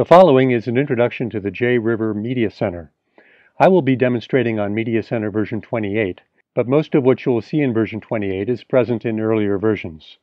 The following is an introduction to the JRiver Media Center. I will be demonstrating on Media Center version 28, but most of what you will see in version 28 is present in earlier versions.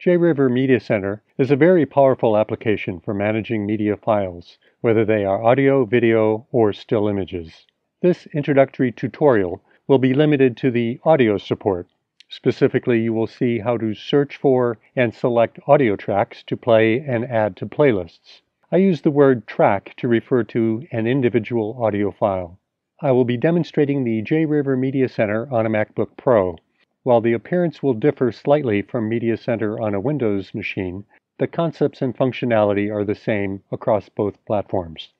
JRiver Media Center is a very powerful application for managing media files, whether they are audio, video, or still images. This introductory tutorial will be limited to the audio support. Specifically, you will see how to search for and select audio tracks to play and add to playlists. I use the word track to refer to an individual audio file. I will be demonstrating the JRiver Media Center on a MacBook Pro. While the appearance will differ slightly from Media Center on a Windows machine, the concepts and functionality are the same across both platforms.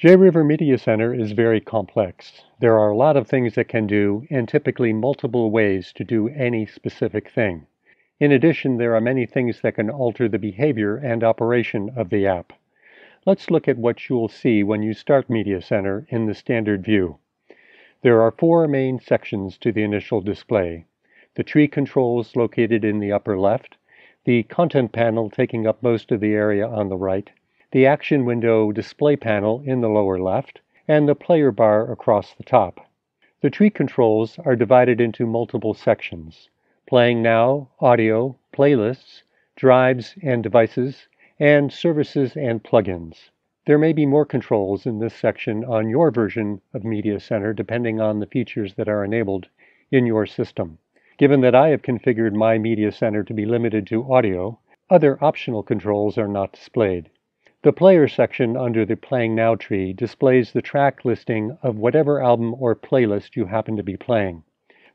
JRiver Media Center is very complex. There are a lot of things that can do and typically multiple ways to do any specific thing. In addition, there are many things that can alter the behavior and operation of the app. Let's look at what you'll see when you start Media Center in the standard view. There are four main sections to the initial display. The tree controls located in the upper left, the content panel taking up most of the area on the right, the action window display panel in the lower left, and the player bar across the top. The tree controls are divided into multiple sections. Playing Now, Audio, Playlists, Drives and Devices, and Services and Plugins. There may be more controls in this section on your version of Media Center depending on the features that are enabled in your system. Given that I have configured my Media Center to be limited to audio, other optional controls are not displayed. The Player section under the Playing Now tree displays the track listing of whatever album or playlist you happen to be playing.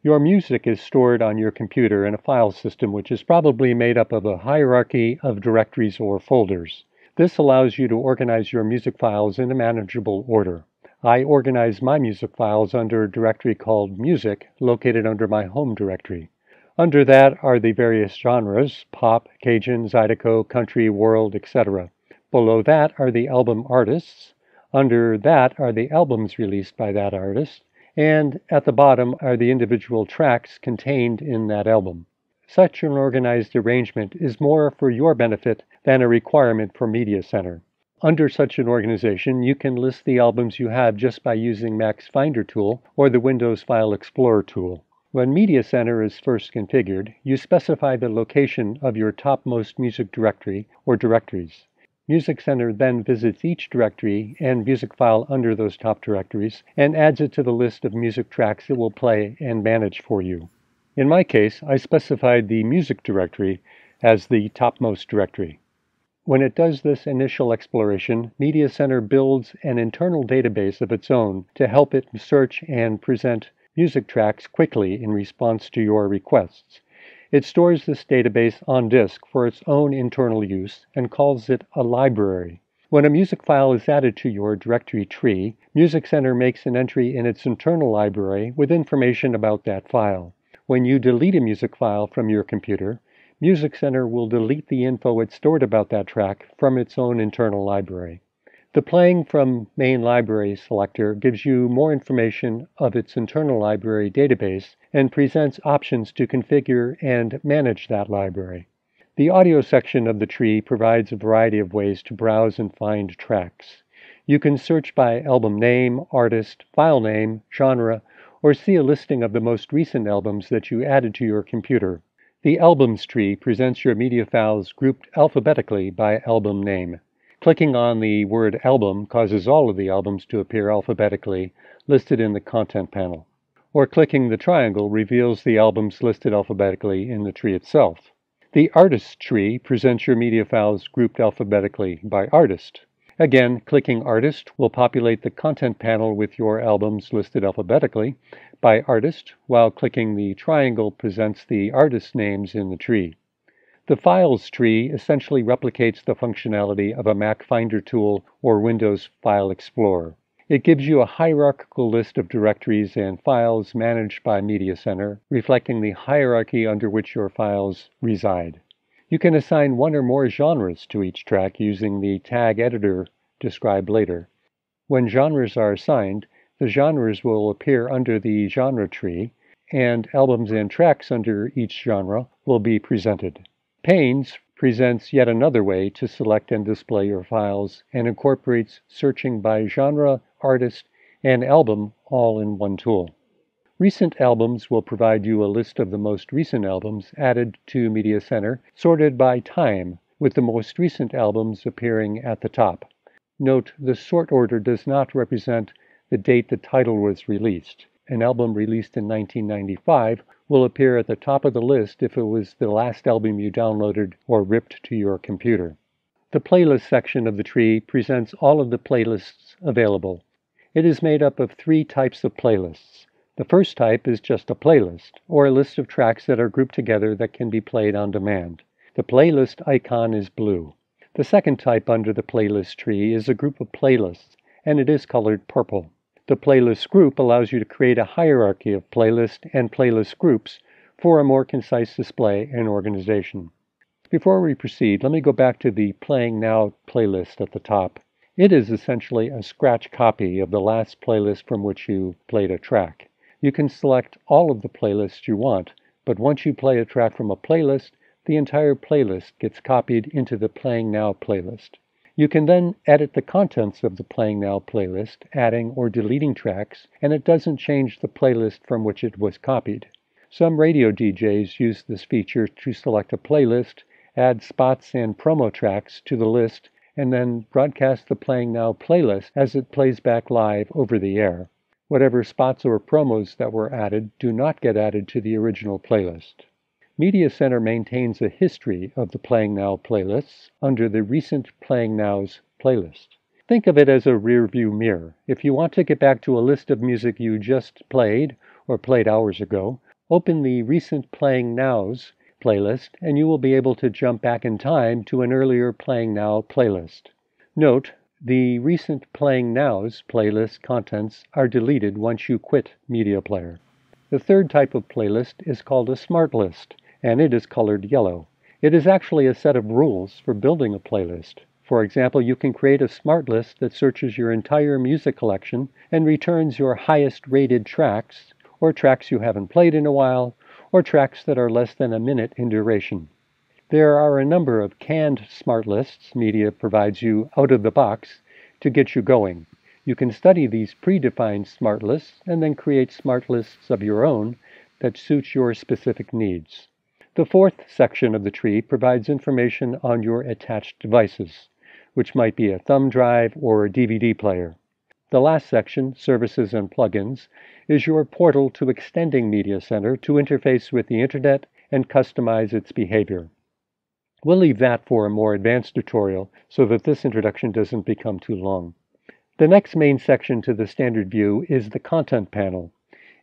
Your music is stored on your computer in a file system which is probably made up of a hierarchy of directories or folders. This allows you to organize your music files in a manageable order. I organize my music files under a directory called Music, located under my home directory. Under that are the various genres pop, Cajun, Zydeco, country, world, etc. Below that are the album artists. Under that are the albums released by that artist and at the bottom are the individual tracks contained in that album. Such an organized arrangement is more for your benefit than a requirement for Media Center. Under such an organization, you can list the albums you have just by using Mac's Finder tool or the Windows File Explorer tool. When Media Center is first configured, you specify the location of your topmost music directory or directories. Music Center then visits each directory and music file under those top directories and adds it to the list of music tracks it will play and manage for you. In my case, I specified the music directory as the topmost directory. When it does this initial exploration, Media Center builds an internal database of its own to help it search and present music tracks quickly in response to your requests. It stores this database on disk for its own internal use and calls it a library. When a music file is added to your directory tree, Music Center makes an entry in its internal library with information about that file. When you delete a music file from your computer, Music Center will delete the info it stored about that track from its own internal library. The Playing from Main Library selector gives you more information of its internal library database and presents options to configure and manage that library. The audio section of the tree provides a variety of ways to browse and find tracks. You can search by album name, artist, file name, genre, or see a listing of the most recent albums that you added to your computer. The Albums tree presents your media files grouped alphabetically by album name. Clicking on the word album causes all of the albums to appear alphabetically listed in the content panel. Or clicking the triangle reveals the albums listed alphabetically in the tree itself. The Artist tree presents your media files grouped alphabetically by artist. Again, clicking Artist will populate the content panel with your albums listed alphabetically by artist, while clicking the triangle presents the artist names in the tree. The Files tree essentially replicates the functionality of a Mac Finder tool or Windows File Explorer. It gives you a hierarchical list of directories and files managed by Media Center, reflecting the hierarchy under which your files reside. You can assign one or more genres to each track using the tag editor described later. When genres are assigned, the genres will appear under the genre tree, and albums and tracks under each genre will be presented. Panes presents yet another way to select and display your files and incorporates searching by genre, artist, and album all in one tool. Recent albums will provide you a list of the most recent albums added to Media Center, sorted by time, with the most recent albums appearing at the top. Note, the sort order does not represent the date the title was released. An album released in 1995 will appear at the top of the list if it was the last album you downloaded or ripped to your computer. The playlist section of the tree presents all of the playlists available. It is made up of three types of playlists. The first type is just a playlist, or a list of tracks that are grouped together that can be played on demand. The playlist icon is blue. The second type under the playlist tree is a group of playlists, and it is colored purple. The playlist group allows you to create a hierarchy of playlists and playlist groups for a more concise display and organization. Before we proceed, let me go back to the Playing Now playlist at the top. It is essentially a scratch copy of the last playlist from which you played a track. You can select all of the playlists you want, but once you play a track from a playlist, the entire playlist gets copied into the Playing Now playlist. You can then edit the contents of the Playing Now playlist, adding or deleting tracks, and it doesn't change the playlist from which it was copied. Some radio DJs use this feature to select a playlist, add spots and promo tracks to the list, and then broadcast the Playing Now playlist as it plays back live over the air. Whatever spots or promos that were added do not get added to the original playlist. Media Center maintains a history of the Playing Now playlists under the Recent Playing Nows playlist. Think of it as a rearview mirror. If you want to get back to a list of music you just played or played hours ago, open the Recent Playing Nows playlist and you will be able to jump back in time to an earlier Playing Now playlist. Note the recent Playing Nows playlist contents are deleted once you quit Media Player. The third type of playlist is called a smart list, and it is colored yellow. It is actually a set of rules for building a playlist. For example, you can create a smart list that searches your entire music collection and returns your highest rated tracks, or tracks you haven't played in a while, or tracks that are less than a minute in duration. There are a number of canned smart lists Media provides you out of the box to get you going. You can study these predefined smart lists and then create smart lists of your own that suit your specific needs. The fourth section of the tree provides information on your attached devices, which might be a thumb drive or a DVD player. The last section, Services and Plugins, is your portal to extending Media Center to interface with the Internet and customize its behavior. We'll leave that for a more advanced tutorial so that this introduction doesn't become too long. The next main section to the standard view is the Content panel.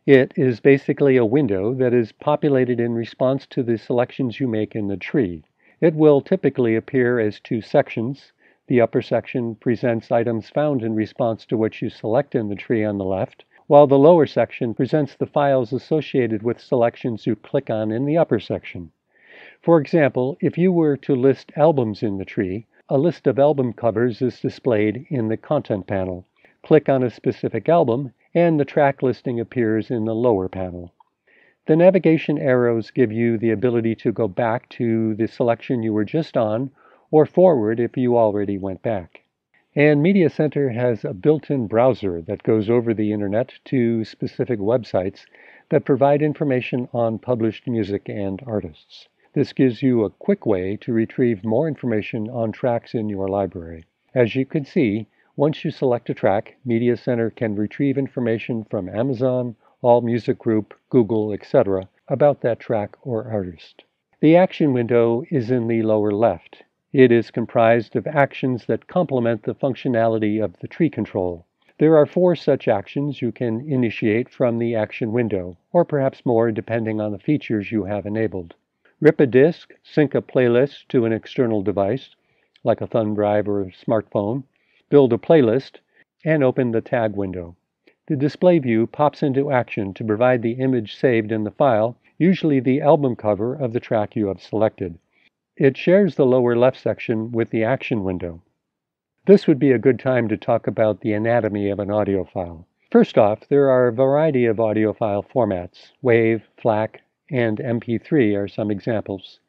It is basically a window that is populated in response to the selections you make in the tree. It will typically appear as two sections. The upper section presents items found in response to what you select in the tree on the left, while the lower section presents the files associated with selections you click on in the upper section. For example, if you were to list albums in the tree, a list of album covers is displayed in the Content panel. Click on a specific album, and the track listing appears in the lower panel. The navigation arrows give you the ability to go back to the selection you were just on, or forward if you already went back. And Media Center has a built-in browser that goes over the internet to specific websites that provide information on published music and artists. This gives you a quick way to retrieve more information on tracks in your library. As you can see, once you select a track, Media Center can retrieve information from Amazon, All Music Group, Google, etc. about that track or artist. The action window is in the lower left. It is comprised of actions that complement the functionality of the tree control. There are four such actions you can initiate from the action window, or perhaps more depending on the features you have enabled. Rip a disk, sync a playlist to an external device, like a thumb drive or smartphone, build a playlist, and open the tag window. The display view pops into action to provide the image saved in the file, usually the album cover of the track you have selected. It shares the lower left section with the action window. This would be a good time to talk about the anatomy of an audio file. First off, there are a variety of audio file formats. WAV, FLAC, and MP3 are some examples.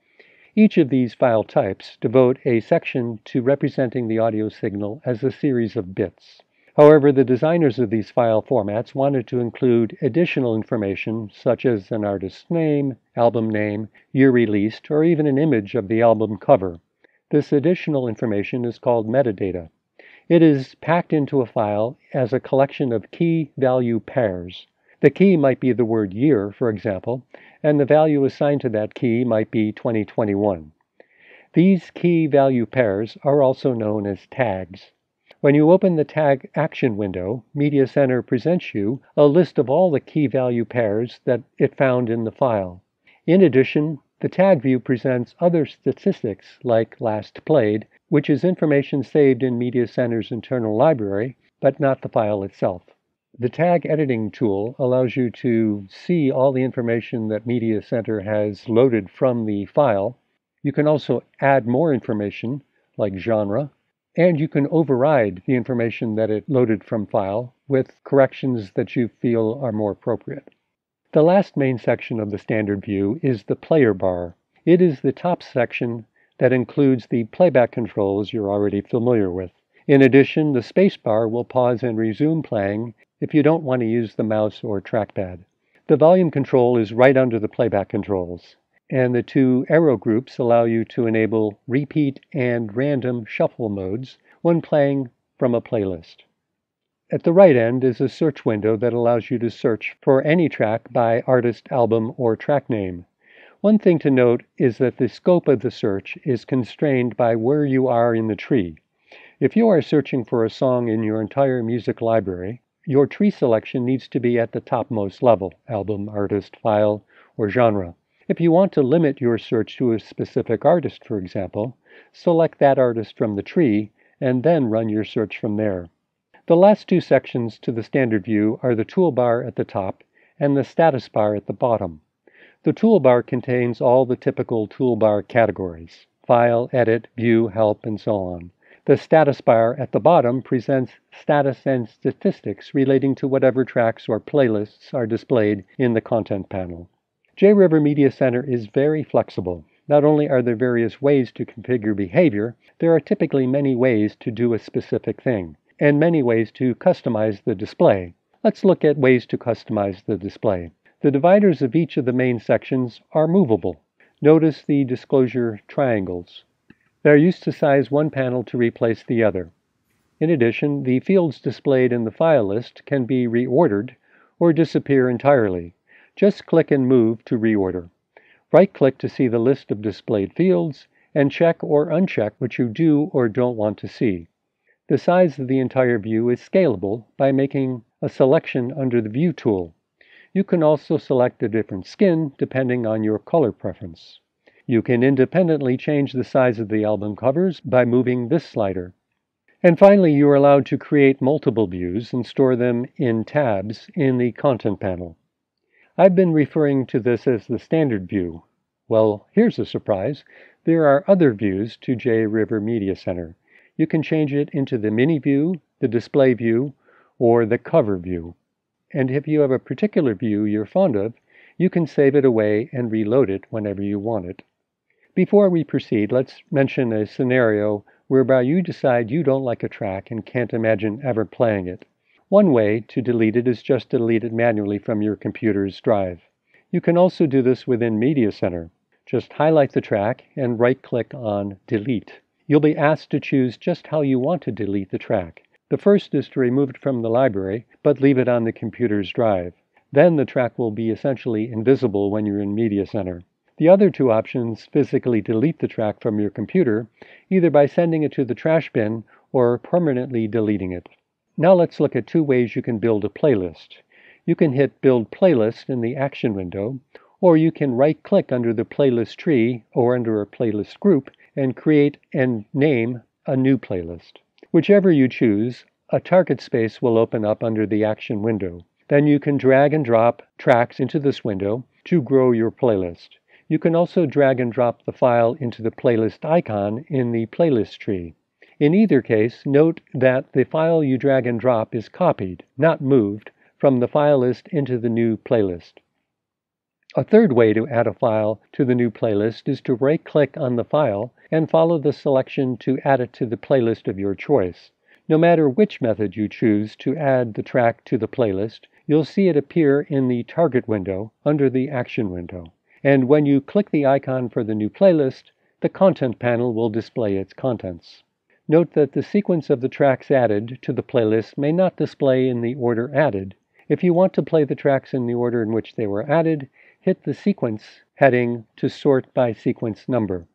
Each of these file types devote a section to representing the audio signal as a series of bits. However, the designers of these file formats wanted to include additional information such as an artist's name, album name, year released, or even an image of the album cover. This additional information is called metadata. It is packed into a file as a collection of key value pairs. The key might be the word year, for example, and the value assigned to that key might be 2021. These key value pairs are also known as tags. When you open the Tag Action window, Media Center presents you a list of all the key value pairs that it found in the file. In addition, the tag view presents other statistics like last played, which is information saved in Media Center's internal library, but not the file itself. The tag editing tool allows you to see all the information that Media Center has loaded from the file. You can also add more information like genre, and you can override the information that it loaded from file with corrections that you feel are more appropriate. The last main section of the standard view is the player bar. It is the top section that includes the playback controls you're already familiar with. In addition, the spacebar will pause and resume playing if you don't want to use the mouse or trackpad. The volume control is right under the playback controls and the two arrow groups allow you to enable repeat and random shuffle modes when playing from a playlist. At the right end is a search window that allows you to search for any track by artist, album, or track name. One thing to note is that the scope of the search is constrained by where you are in the tree. If you are searching for a song in your entire music library, your tree selection needs to be at the topmost level album, artist, file, or genre. If you want to limit your search to a specific artist, for example, select that artist from the tree and then run your search from there. The last two sections to the standard view are the toolbar at the top and the status bar at the bottom. The toolbar contains all the typical toolbar categories file, edit, view, help, and so on. The status bar at the bottom presents status and statistics relating to whatever tracks or playlists are displayed in the content panel. JRiver Media Center is very flexible. Not only are there various ways to configure behavior, there are typically many ways to do a specific thing, and many ways to customize the display. Let's look at ways to customize the display. The dividers of each of the main sections are movable. Notice the disclosure triangles. They're used to size one panel to replace the other. In addition, the fields displayed in the file list can be reordered or disappear entirely. Just click and move to reorder. Right-click to see the list of displayed fields, and check or uncheck what you do or don't want to see. The size of the entire view is scalable by making a selection under the View tool. You can also select a different skin depending on your color preference. You can independently change the size of the album covers by moving this slider. And finally, you are allowed to create multiple views and store them in tabs in the Content panel. I've been referring to this as the standard view. Well, here's a surprise. There are other views to JRiver Media Center. You can change it into the mini view, the display view, or the cover view. And if you have a particular view you're fond of, you can save it away and reload it whenever you want it. Before we proceed, let's mention a scenario whereby you decide you don't like a track and can't imagine ever playing it. One way to delete it is just to delete it manually from your computer's drive. You can also do this within Media Center. Just highlight the track and right-click on Delete. You'll be asked to choose just how you want to delete the track. The first is to remove it from the library, but leave it on the computer's drive. Then the track will be essentially invisible when you're in Media Center. The other two options physically delete the track from your computer, either by sending it to the trash bin or permanently deleting it. Now let's look at two ways you can build a playlist. You can hit Build Playlist in the Action window, or you can right-click under the playlist tree or under a playlist group and create and name a new playlist. Whichever you choose, a target space will open up under the Action window. Then you can drag and drop tracks into this window to grow your playlist. You can also drag and drop the file into the playlist icon in the playlist tree. In either case, note that the file you drag and drop is copied, not moved, from the file list into the new playlist. A third way to add a file to the new playlist is to right-click on the file and follow the selection to add it to the playlist of your choice. No matter which method you choose to add the track to the playlist, you'll see it appear in the Target window under the Action window. And when you click the icon for the new playlist, the Content panel will display its contents. Note that the sequence of the tracks added to the playlist may not display in the order added. If you want to play the tracks in the order in which they were added, hit the Sequence heading to sort by sequence number.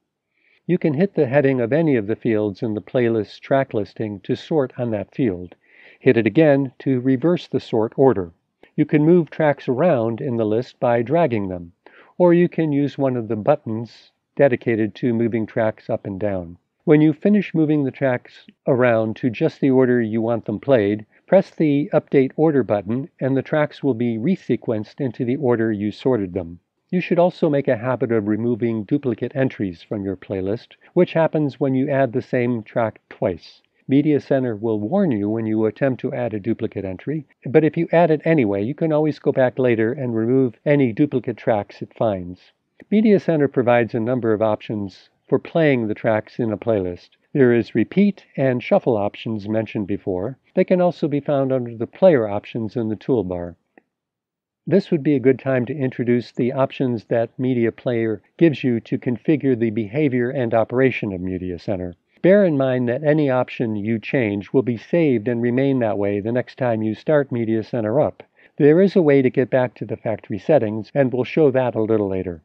You can hit the heading of any of the fields in the playlist track listing to sort on that field. Hit it again to reverse the sort order. You can move tracks around in the list by dragging them, or you can use one of the buttons dedicated to moving tracks up and down. When you finish moving the tracks around to just the order you want them played, Press the Update Order button and the tracks will be resequenced into the order you sorted them. You should also make a habit of removing duplicate entries from your playlist, which happens when you add the same track twice. Media Center will warn you when you attempt to add a duplicate entry, but if you add it anyway, you can always go back later and remove any duplicate tracks it finds. Media Center provides a number of options for playing the tracks in a playlist. There is repeat and shuffle options mentioned before. They can also be found under the player options in the toolbar. This would be a good time to introduce the options that Media Player gives you to configure the behavior and operation of Media Center. Bear in mind that any option you change will be saved and remain that way the next time you start Media Center up. There is a way to get back to the factory settings, and we'll show that a little later.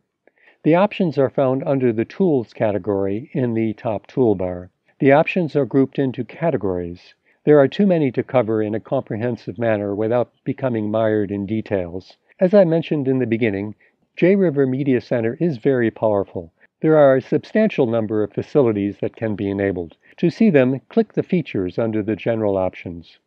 The options are found under the Tools category in the top toolbar. The options are grouped into categories. There are too many to cover in a comprehensive manner without becoming mired in details. As I mentioned in the beginning, JRiver Media Center is very powerful. There are a substantial number of facilities that can be enabled. To see them, click the Features under the General options.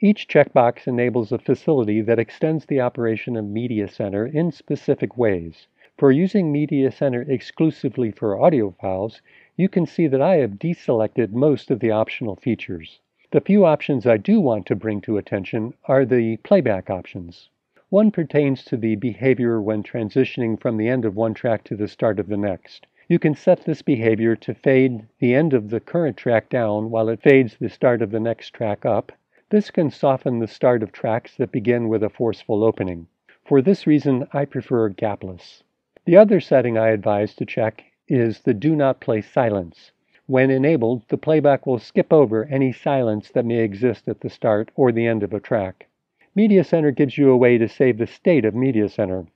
Each checkbox enables a facility that extends the operation of Media Center in specific ways. For using Media Center exclusively for audio files, you can see that I have deselected most of the optional features. The few options I do want to bring to attention are the playback options. One pertains to the behavior when transitioning from the end of one track to the start of the next. You can set this behavior to fade the end of the current track down while it fades the start of the next track up. This can soften the start of tracks that begin with a forceful opening. For this reason, I prefer gapless. The other setting I advise to check is the Do Not Play Silence. When enabled, the playback will skip over any silence that may exist at the start or the end of a track. Media Center gives you a way to save the state of Media Center.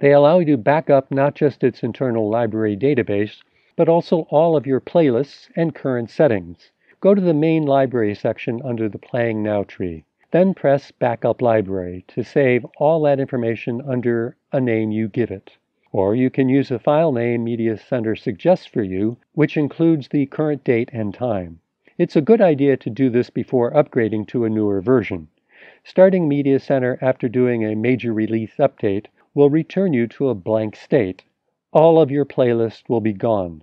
They allow you to back up not just its internal library database, but also all of your playlists and current settings. Go to the main library section under the Playing Now tree. Then press Backup Library to save all that information under a name you give it. Or you can use a file name Media Center suggests for you, which includes the current date and time. It's a good idea to do this before upgrading to a newer version. Starting Media Center after doing a major release update will return you to a blank state. All of your playlists will be gone.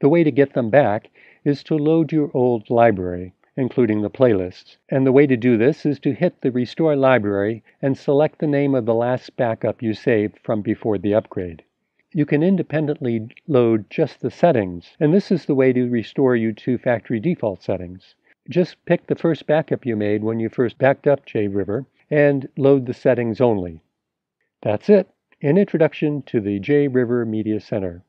The way to get them back is to load your old library, including the playlists. And the way to do this is to hit the Restore Library and select the name of the last backup you saved from before the upgrade you can independently load just the settings, and this is the way to restore you to factory default settings. Just pick the first backup you made when you first backed up JRiver and load the settings only. That's it, an introduction to the JRiver Media Center.